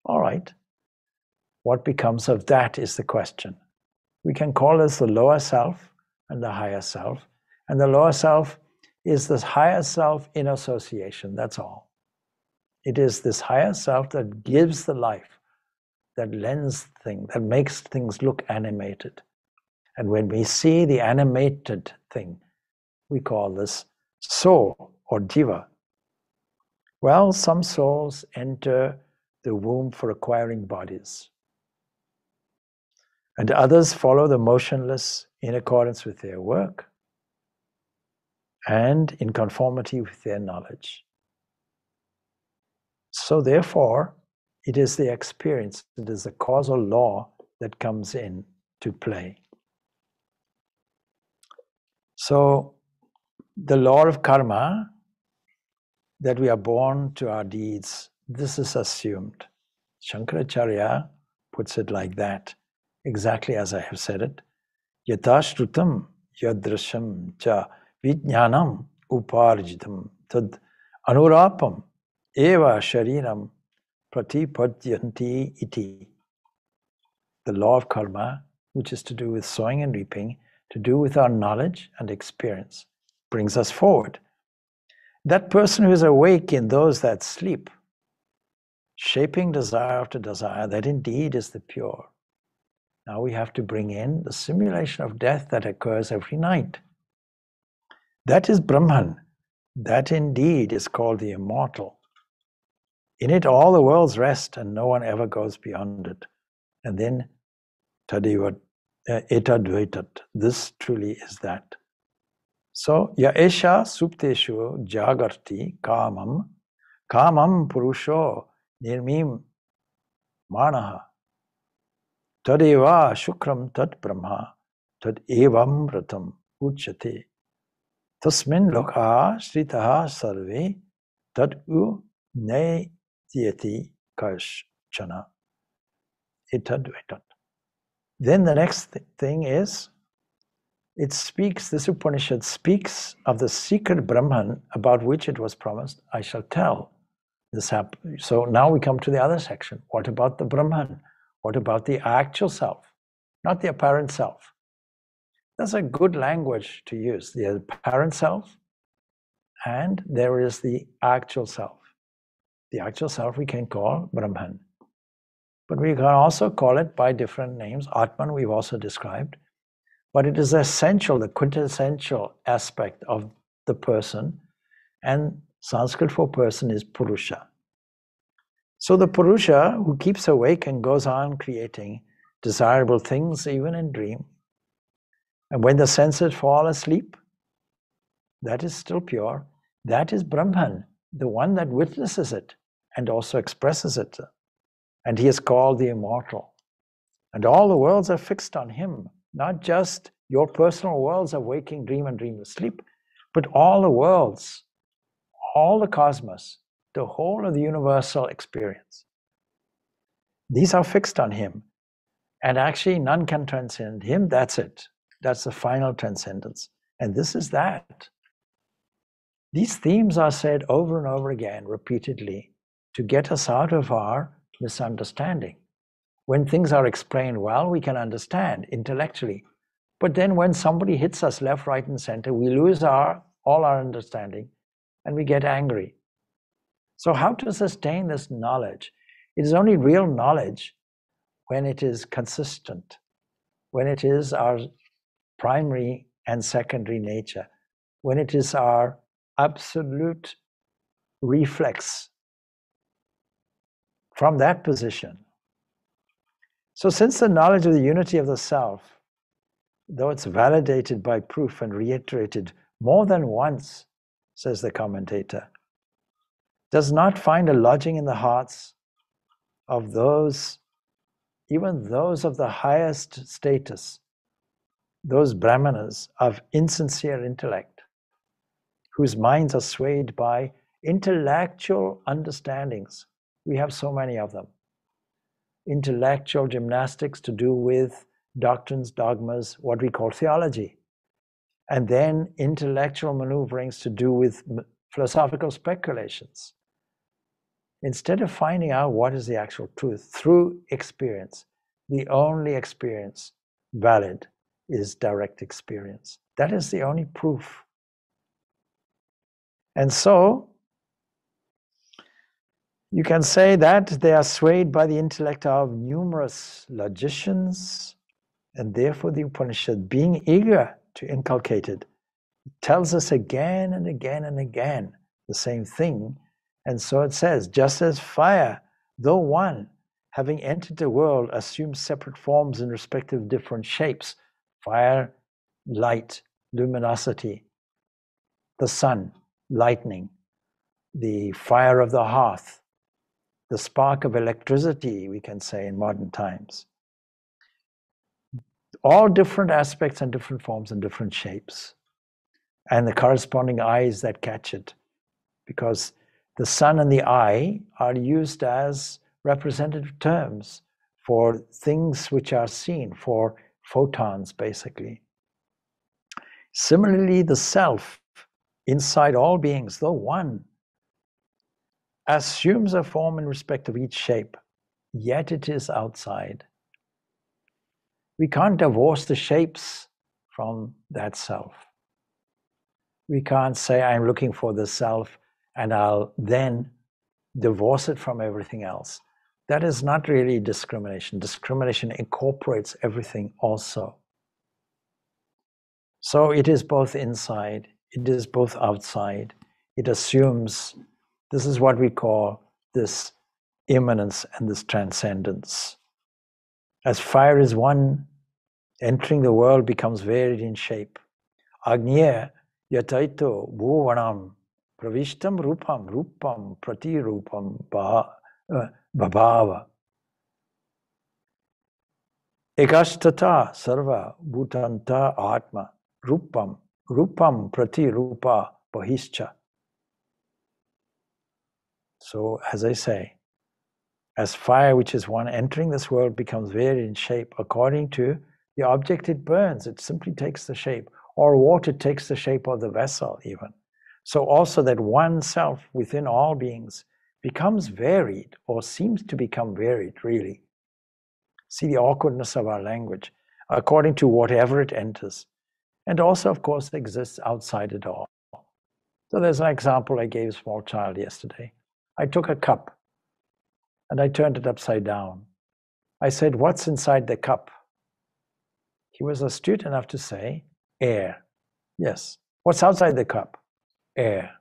All right. What becomes of that is the question. We can call this the lower self and the higher self. And the lower self is this higher self in association, that's all. It is this higher self that gives the life, that lends things, that makes things look animated. And when we see the animated thing, we call this soul or jiva. Well, some souls enter the womb for acquiring bodies, and others follow the motionless in accordance with their work and in conformity with their knowledge. So, therefore, it is the experience, it is the causal law that comes in to play. So, the law of karma, that we are born to our deeds, this is assumed. Shankaracharya puts it like that, exactly as I have said it. Yatashrutam yadrasham cha vijnanam uparjitam tad anurapam eva shariram pratipadyanti iti. The law of karma, which is to do with sowing and reaping, to do with our knowledge and experience brings us forward. That person who is awake in those that sleep, shaping desire after desire, that indeed is the pure. Now we have to bring in the simulation of death that occurs every night. That is Brahman. That indeed is called the immortal. In it, all the worlds rest and no one ever goes beyond it. And then, Tadivat uh, etadvaitat. This truly is that. सो यशा सुप्तेषु जागर्ति कामम कामम पुरुषो निर्मी मण तदेवा शुक्रम तत्ब्रह्मा तदेव व्रतम उच्यते तस्मिन् लोका श्रीतः सर्वे तद् उ नैत्यति कश्चन the next thing is it speaks, this Upanishad speaks of the secret Brahman about which it was promised, I shall tell. This happen. So now we come to the other section. What about the Brahman? What about the actual self, not the apparent self? That's a good language to use. The apparent self, and there is the actual self. The actual self we can call Brahman. But we can also call it by different names. Atman, we've also described. But it is essential, the quintessential aspect of the person. And Sanskrit for person is Purusha. So the Purusha who keeps awake and goes on creating desirable things even in dream. And when the senses fall asleep, that is still pure. That is Brahman, the one that witnesses it and also expresses it and he is called the immortal. And all the worlds are fixed on him, not just your personal worlds of waking, dream, and dreamless sleep, but all the worlds, all the cosmos, the whole of the universal experience. These are fixed on him. And actually, none can transcend him. That's it. That's the final transcendence. And this is that. These themes are said over and over again, repeatedly, to get us out of our misunderstanding. When things are explained well, we can understand intellectually. But then when somebody hits us left, right, and center, we lose our all our understanding and we get angry. So, how to sustain this knowledge? It is only real knowledge when it is consistent, when it is our primary and secondary nature, when it is our absolute reflex from that position. So, since the knowledge of the unity of the self, though it's validated by proof and reiterated more than once, says the commentator, does not find a lodging in the hearts of those, even those of the highest status, those brahmanas of insincere intellect, whose minds are swayed by intellectual understandings We have so many of them. Intellectual gymnastics to do with doctrines, dogmas, what we call theology. And then intellectual maneuverings to do with philosophical speculations. Instead of finding out what is the actual truth through experience, the only experience valid is direct experience. That is the only proof. And so, you can say that they are swayed by the intellect of numerous logicians, and therefore the Upanishad, being eager to inculcate it, tells us again and again and again the same thing. And so it says, just as fire, though one, having entered the world, assumes separate forms in respect of different shapes fire, light, luminosity, the sun, lightning, the fire of the hearth, the spark of electricity, we can say in modern times. All different aspects and different forms and different shapes, and the corresponding eyes that catch it, because the sun and the eye are used as representative terms for things which are seen, for photons, basically. Similarly, the self inside all beings, though one, assumes a form in respect of each shape, yet it is outside. We can't divorce the shapes from that self. We can't say, I'm looking for the self and I'll then divorce it from everything else. That is not really discrimination. Discrimination incorporates everything also. So it is both inside, it is both outside. It assumes this is what we call this immanence and this transcendence. As fire is one, entering the world becomes varied in shape. Agnya yataito bhuvanam pravishtam rupam rupam pratirupam uh, bhabava. Ekashtata sarva bhutanta atma rupam rupam prati rupa bahischa. So, as I say, as fire, which is one entering this world, becomes varied in shape according to the object it burns, it simply takes the shape, or water takes the shape of the vessel, even. So, also that one self within all beings becomes varied or seems to become varied, really. See the awkwardness of our language according to whatever it enters. And also, of course, exists outside it all. So there's an example I gave a small child yesterday. I took a cup and I turned it upside down. I said, What's inside the cup? He was astute enough to say, Air. Yes. What's outside the cup? Air.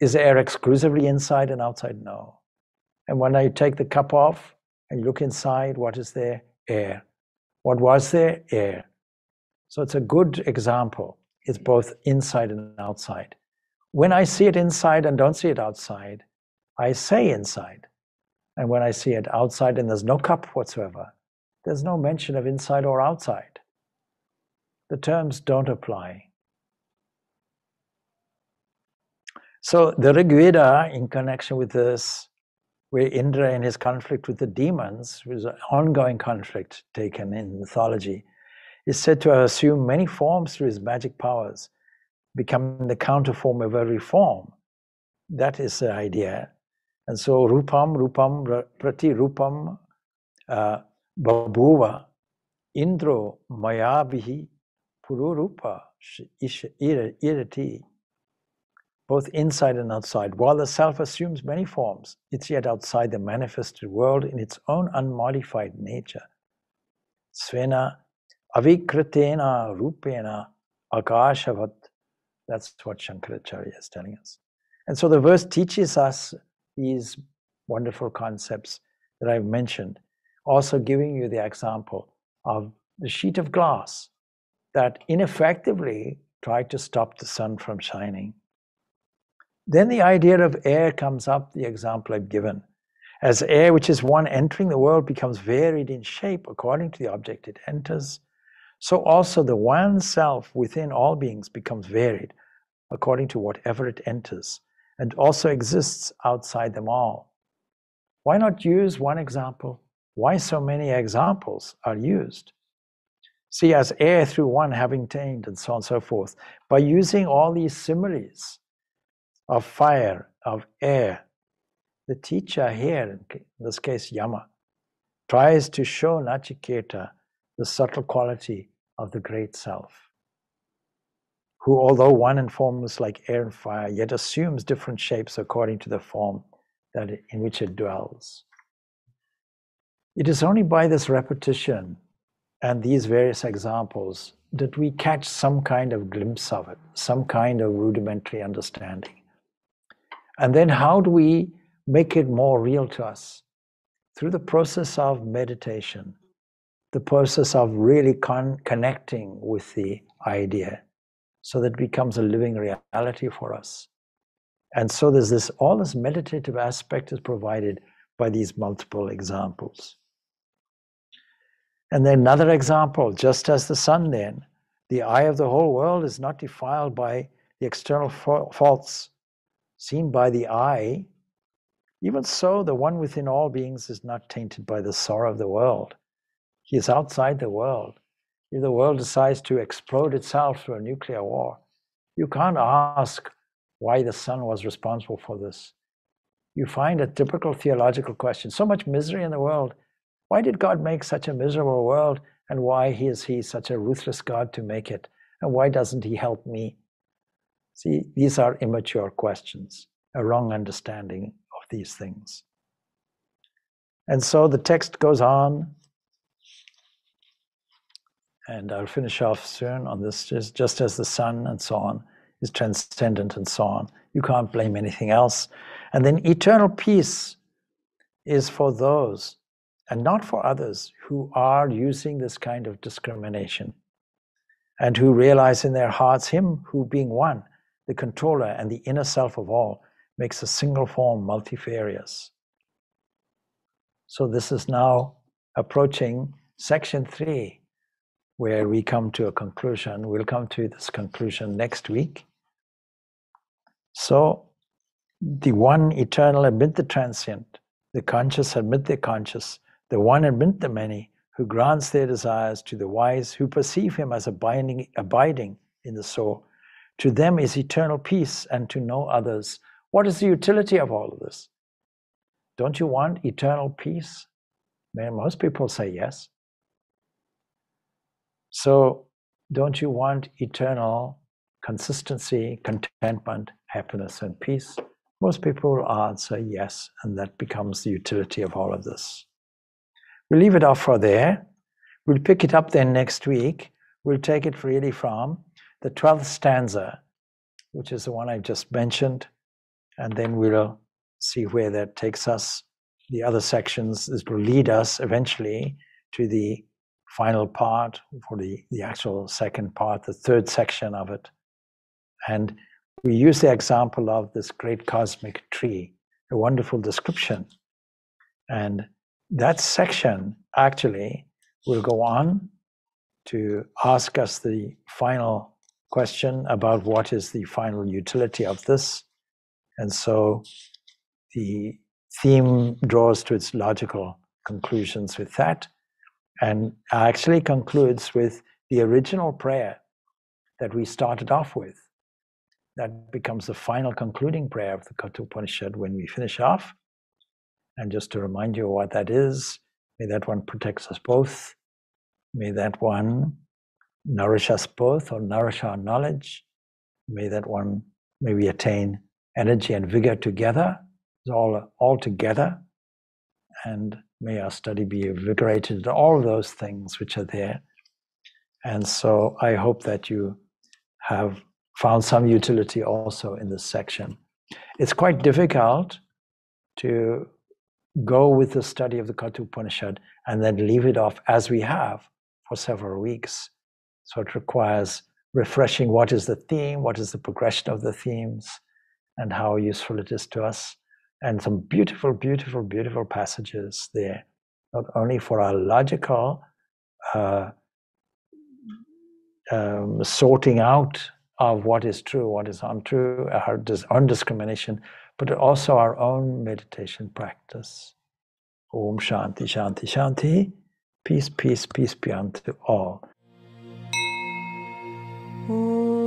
Is air exclusively inside and outside? No. And when I take the cup off and look inside, what is there? Air. What was there? Air. So it's a good example. It's both inside and outside. When I see it inside and don't see it outside, I say inside. And when I see it outside and there's no cup whatsoever, there's no mention of inside or outside. The terms don't apply. So the Rig Veda, in connection with this, where Indra in his conflict with the demons, was an ongoing conflict taken in mythology, is said to have assumed many forms through his magic powers, becoming the counterform of every form. That is the idea. And so Rupam, Rupam, Prati Rupam, uh, Babuva, Indro, Mayabihi, Pururupa, Irati, both inside and outside. While the self assumes many forms, it's yet outside the manifested world in its own unmodified nature. Svena avikritena rupena akashavat. That's what Shankaracharya is telling us. And so the verse teaches us these wonderful concepts that I've mentioned, also giving you the example of the sheet of glass that ineffectively tried to stop the sun from shining. Then the idea of air comes up, the example I've given. As air, which is one entering the world, becomes varied in shape according to the object it enters, so also the one self within all beings becomes varied according to whatever it enters, and also exists outside them all. Why not use one example? Why so many examples are used? See, as air through one having tamed, and so on and so forth. By using all these similes of fire, of air, the teacher here, in this case Yama, tries to show Nachiketa the subtle quality of the great self, who, although one in form is like air and fire, yet assumes different shapes according to the form that in which it dwells. It is only by this repetition and these various examples that we catch some kind of glimpse of it, some kind of rudimentary understanding. And then how do we make it more real to us? Through the process of meditation, the process of really con- connecting with the idea so that it becomes a living reality for us. And so there's this, all this meditative aspect is provided by these multiple examples. And then another example, just as the sun then, the eye of the whole world is not defiled by the external faults seen by the eye. Even so, the one within all beings is not tainted by the sorrow of the world. He is outside the world. If the world decides to explode itself through a nuclear war, you can't ask why the sun was responsible for this. You find a typical theological question so much misery in the world why did God make such a miserable world? And why is He such a ruthless God to make it? And why doesn't He help me? See, these are immature questions, a wrong understanding of these things. And so the text goes on, and I'll finish off soon on this, just, just as the sun and so on is transcendent and so on. You can't blame anything else. And then eternal peace is for those and not for others who are using this kind of discrimination and who realize in their hearts Him who, being one, the controller and the inner self of all, makes a single form multifarious. So, this is now approaching section three, where we come to a conclusion. We'll come to this conclusion next week. So, the one eternal amid the transient, the conscious amid the conscious, the one amid the many, who grants their desires to the wise who perceive him as abiding, abiding in the soul. To them is eternal peace, and to no others. What is the utility of all of this? Don't you want eternal peace? Most people say yes. So, don't you want eternal consistency, contentment, happiness, and peace? Most people will answer yes, and that becomes the utility of all of this. We'll leave it off for there. We'll pick it up then next week. We'll take it really from the 12th stanza, which is the one I just mentioned, and then we'll see where that takes us. The other sections this will lead us eventually to the final part for the, the actual second part, the third section of it. And we use the example of this great cosmic tree, a wonderful description. And that section actually will go on to ask us the final question about what is the final utility of this. And so the theme draws to its logical conclusions with that and actually concludes with the original prayer that we started off with. That becomes the final concluding prayer of the Kathopanishad when we finish off. And just to remind you what that is, may that one protect us both. May that one nourish us both or nourish our knowledge. May that one, may we attain energy and vigor together, all, all together. And may our study be invigorated in all those things which are there. And so I hope that you have found some utility also in this section. It's quite difficult to go with the study of the Kathopanishad and then leave it off as we have for several weeks. So it requires refreshing what is the theme, what is the progression of the themes, and how useful it is to us. And some beautiful, beautiful, beautiful passages there, not only for our logical uh, um, sorting out of what is true, what is untrue, our undiscrimination, but also our own meditation practice. Om Shanti, Shanti, Shanti. Peace, peace, peace be unto all. Om